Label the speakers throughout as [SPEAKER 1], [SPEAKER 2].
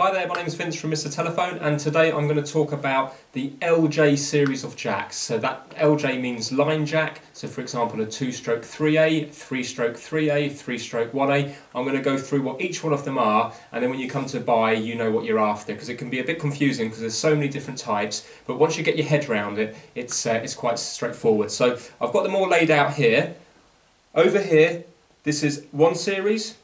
[SPEAKER 1] Hi there, my name is Vince from Mr Telephone and today I'm going to talk about the LJ series of jacks. So that LJ means line jack, so for example a 2-stroke 3A, 3-stroke 3A, 3-stroke 1A. I'm going to go through what each one of them are and then when you come to buy you know what you're after because it can be a bit confusing because there's so many different types but once you get your head around it it's, uh, it's quite straightforward. So I've got them all laid out here. Over here this is one series,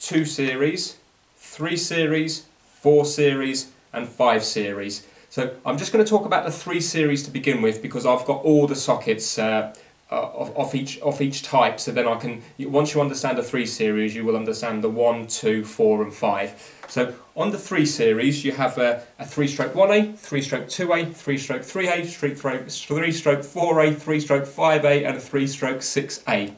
[SPEAKER 1] two series, three series, four series and five series. So I'm just going to talk about the three series to begin with because I've got all the sockets uh, uh, off, each off each type. So then I can once you understand the three series, you will understand the one, two, four, and five. So on the three series, you have a, a three-stroke 1A, three-stroke 2A, three-stroke 3A, three-stroke 4A, three-stroke 5A, and a three-stroke 6A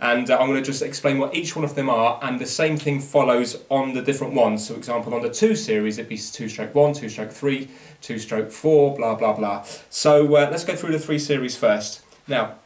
[SPEAKER 1] and uh, I'm going to just explain what each one of them are and the same thing follows on the different ones. So for example on the 2 series it'd be 2 stroke 1, 2 stroke 3, 2 stroke 4, blah blah blah. So uh, let's go through the 3 series first. Now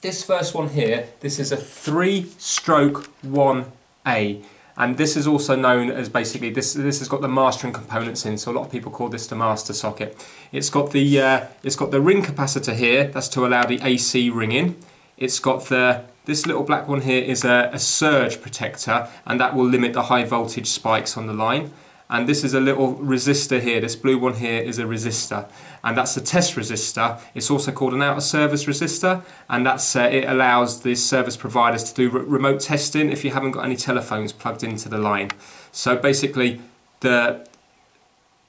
[SPEAKER 1] this first one here, this is a 3 stroke 1A and this is also known as basically this this has got the mastering components in so a lot of people call this the master socket it's got the uh, it's got the ring capacitor here that's to allow the AC ringing it's got the this little black one here is a, a, surge protector and that will limit the high voltage spikes on the line. And this is a little resistor here, this blue one here is a resistor. And that's a test resistor. It's also called an out of service resistor and that's uh, it allows the service providers to do re remote testing if you haven't got any telephones plugged into the line. So basically the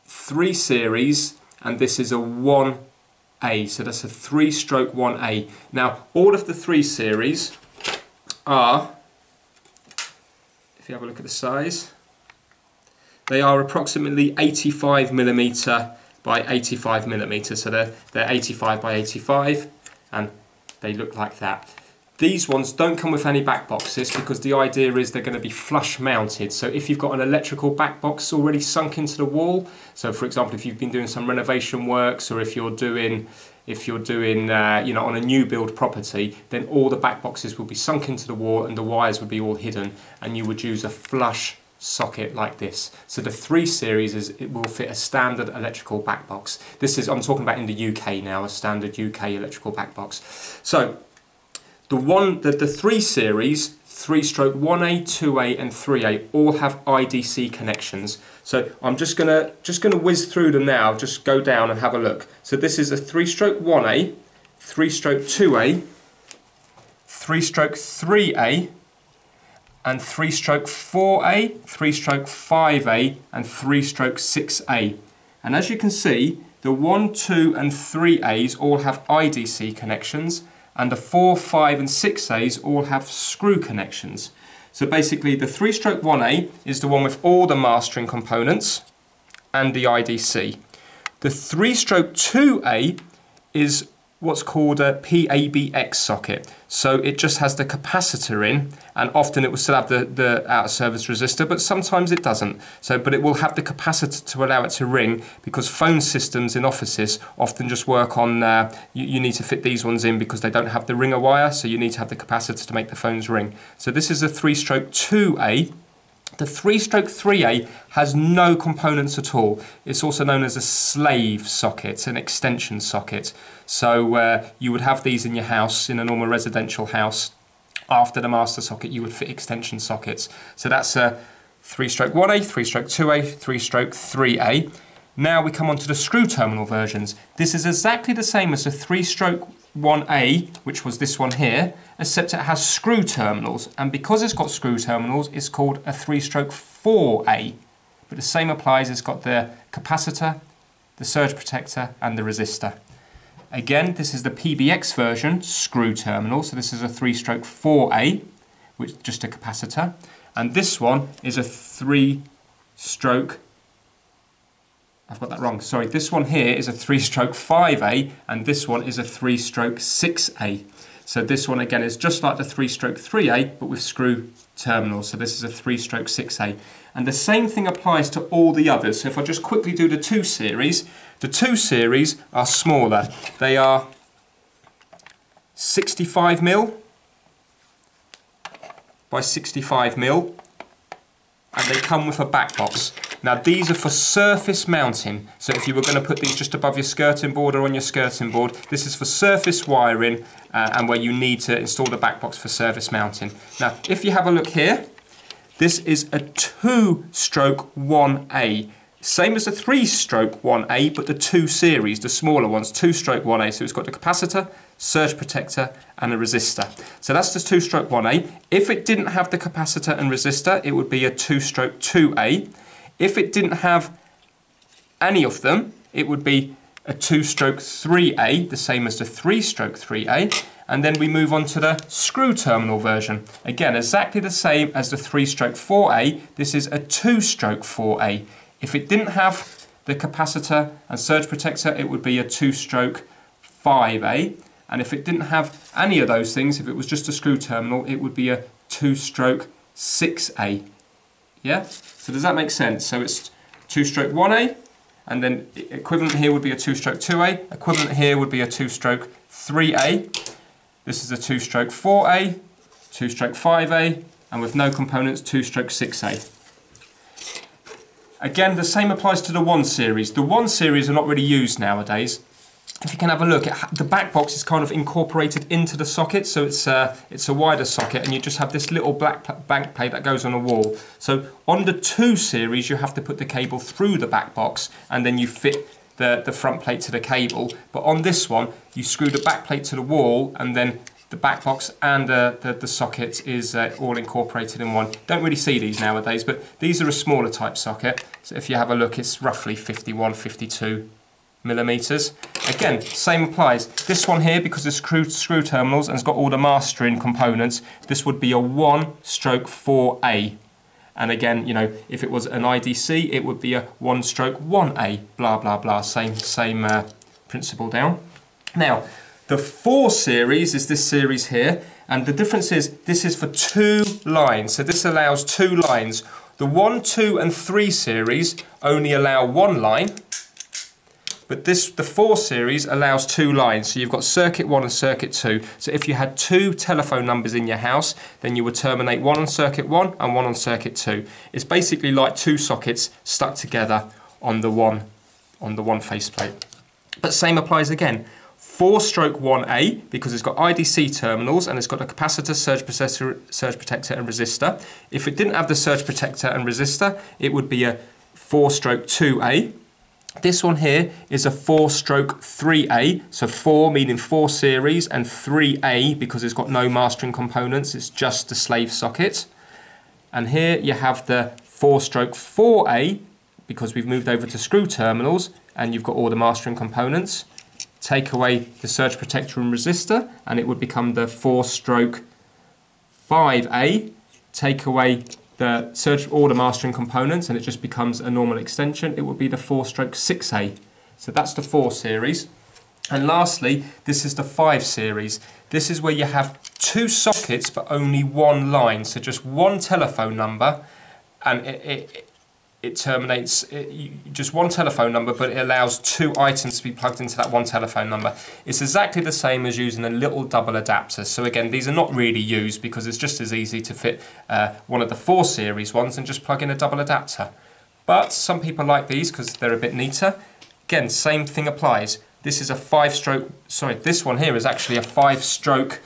[SPEAKER 1] 3 series and this is a 1A, so that's a 3 stroke 1A. Now all of the 3 series are, if you have a look at the size, they are approximately 85 millimeter by 85 millimeter. So they're, they're 85 by 85 and they look like that. These ones don't come with any back boxes because the idea is they're going to be flush mounted. So if you've got an electrical back box already sunk into the wall, so for example if you've been doing some renovation works or if you're doing if you're doing uh, you know on a new build property then all the back boxes will be sunk into the wall and the wires would be all hidden and you would use a flush socket like this. So the 3 series is it will fit a standard electrical back box. This is I'm talking about in the UK now, a standard UK electrical back box. So the one, the, the three series, three stroke 1A, 2A and 3A all have IDC connections. So I'm just gonna just gonna whiz through them now, just go down and have a look. So this is a three stroke 1A, three stroke 2A, three stroke 3A, and three stroke 4A, three stroke 5A, and three stroke 6A. And as you can see, the 1, 2 and 3As all have IDC connections and the 4, 5 and 6As all have screw connections. So basically the 3-stroke 1A is the one with all the mastering components and the IDC. The 3-stroke 2A is what's called a PABX socket. So it just has the capacitor in and often it will still have the, the out of service resistor but sometimes it doesn't. So but it will have the capacitor to allow it to ring because phone systems in offices often just work on uh, you, you, need to fit these ones in because they don't have the ringer wire so you need to have the capacitor to make the phones ring. So this is a three stroke 2A the three-stroke 3A has no components at all. It's also known as a slave socket, an extension socket. So uh, you would have these in your house, in a normal residential house. After the master socket, you would fit extension sockets. So that's a three-stroke 1A, three-stroke 2A, three-stroke 3A. Now we come on to the screw terminal versions. This is exactly the same as the three-stroke 1A, which was this one here, except it has screw terminals. And because it's got screw terminals, it's called a three-stroke 4A. But the same applies, it's got the capacitor, the surge protector, and the resistor. Again, this is the PBX version, screw terminal, so this is a three-stroke 4A, which just a capacitor. And this one is a three-stroke I've got that wrong. Sorry, this one here is a three-stroke 5A and this one is a three-stroke 6A. So this one again is just like the three-stroke 3A but with screw terminals. So this is a three-stroke 6A. And the same thing applies to all the others. So if I just quickly do the 2 series, the 2 series are smaller. They are 65 mil by 65 mil and they come with a back box. Now these are for surface mounting. So if you were going to put these just above your skirting board or on your skirting board, this is for surface wiring uh, and where you need to install the back box for surface mounting. Now if you have a look here, this is a two stroke 1A. Same as the three stroke 1A, but the two series, the smaller ones, two stroke 1A. So it's got the capacitor, surge protector, and a resistor. So that's the two stroke 1A. If it didn't have the capacitor and resistor, it would be a two stroke 2A. If it didn't have any of them, it would be a two stroke 3A, the same as the three stroke 3A. And then we move on to the screw terminal version. Again, exactly the same as the three stroke 4A. This is a two stroke 4A. If it didn't have the capacitor and surge protector, it would be a two stroke 5A. And if it didn't have any of those things, if it was just a screw terminal, it would be a two stroke 6A. Yeah? So does that make sense? So it's two stroke 1A, and then equivalent here would be a two stroke 2A, equivalent here would be a two stroke 3A. This is a two stroke 4A, two stroke 5A, and with no components, two stroke 6A. Again, the same applies to the 1 series. The 1 series are not really used nowadays. If you can have a look, the back box is kind of incorporated into the socket, so it's a, uh, it's a wider socket, and you just have this little black bank plate that goes on a wall. So on the 2 series, you have to put the cable through the back box, and then you fit the, the front plate to the cable. But on this one, you screw the back plate to the wall and then the back box and uh, the, the socket is uh, all incorporated in one. Don't really see these nowadays, but these are a smaller type socket. So if you have a look, it's roughly 51, 52 millimeters. Again, same applies. This one here, because it's screw, screw terminals and it's got all the mastering components, this would be a 1 stroke 4A. And again, you know, if it was an IDC, it would be a one stroke 1A, blah, blah, blah, same, same uh, principle down. Now, the 4 series is this series here, and the difference is this is for two lines, so this allows two lines. The 1, 2 and 3 series only allow one line, but this, the 4 series allows two lines. So you've got circuit 1 and circuit 2. So if you had two telephone numbers in your house, then you would terminate one on circuit 1 and one on circuit 2. It's basically like two sockets stuck together on the one, on the one faceplate. But same applies again. 4 stroke 1A because it's got IDC terminals and it's got a capacitor, surge protector, surge protector and resistor. If it didn't have the surge protector and resistor, it would be a 4 stroke 2A this one here is a 4 stroke 3A, so 4 meaning 4 series and 3A because it's got no mastering components, it's just the slave socket. And here you have the 4 stroke 4A because we've moved over to screw terminals and you've got all the mastering components. Take away the surge protector and resistor and it would become the 4 stroke 5A. Take away the surge order mastering components and it just becomes a normal extension, it would be the 4-stroke 6A. So that's the 4 series. And lastly, this is the 5 series. This is where you have two sockets but only one line, so just one telephone number and it, it, it terminates it, just one telephone number, but it allows two items to be plugged into that one telephone number. It's exactly the same as using a little double adapter. So again, these are not really used because it's just as easy to fit uh, one of the 4 series ones and just plug in a double adapter. But some people like these because they're a bit neater. Again, same thing applies. This is a 5-stroke, sorry, this one here is actually a 5-stroke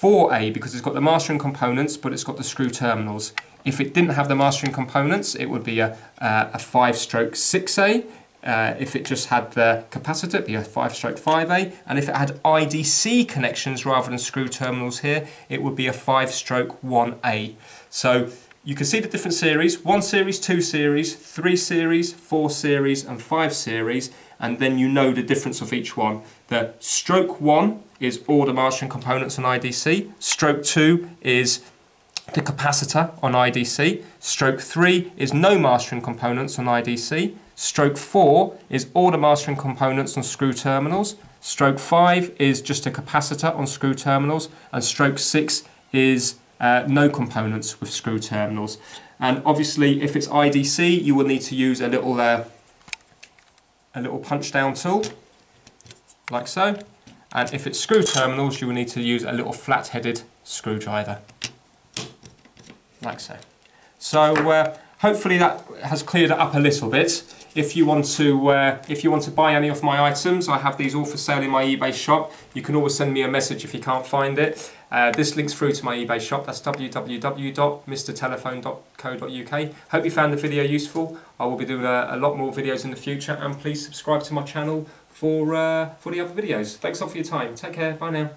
[SPEAKER 1] 4A because it's got the mastering components, but it's got the screw terminals. If it didn't have the mastering components, it would be a, uh, a 5-stroke 6A. Uh, if it just had the capacitor, it'd be a 5-stroke 5A. And if it had IDC connections rather than screw terminals here, it would be a 5-stroke 1A. So you can see the different series, 1 series, 2 series, 3 series, 4 series and 5 series and then you know the difference of each one. The stroke 1 is all the mastering components on IDC, stroke 2 is the capacitor on IDC. Stroke 3 is no mastering components on IDC. Stroke 4 is all the mastering components on screw terminals. Stroke 5 is just a capacitor on screw terminals. And stroke 6 is uh, no components with screw terminals. And obviously, if it's IDC, you will need to use a little, uh, a little punch down tool, like so. And if it's screw terminals, you will need to use a little flat-headed screwdriver like so. So uh, hopefully that has cleared it up a little bit. If you want to, uh, if you want to buy any of my items, I have these all for sale in my eBay shop. You can always send me a message if you can't find it. Uh, this links through to my eBay shop. That's www.mrtelephone.co.uk. Hope you found the video useful. I will be doing a, a lot more videos in the future, and please subscribe to my channel for uh, for the other videos. Thanks a lot for your time. Take care. Bye now.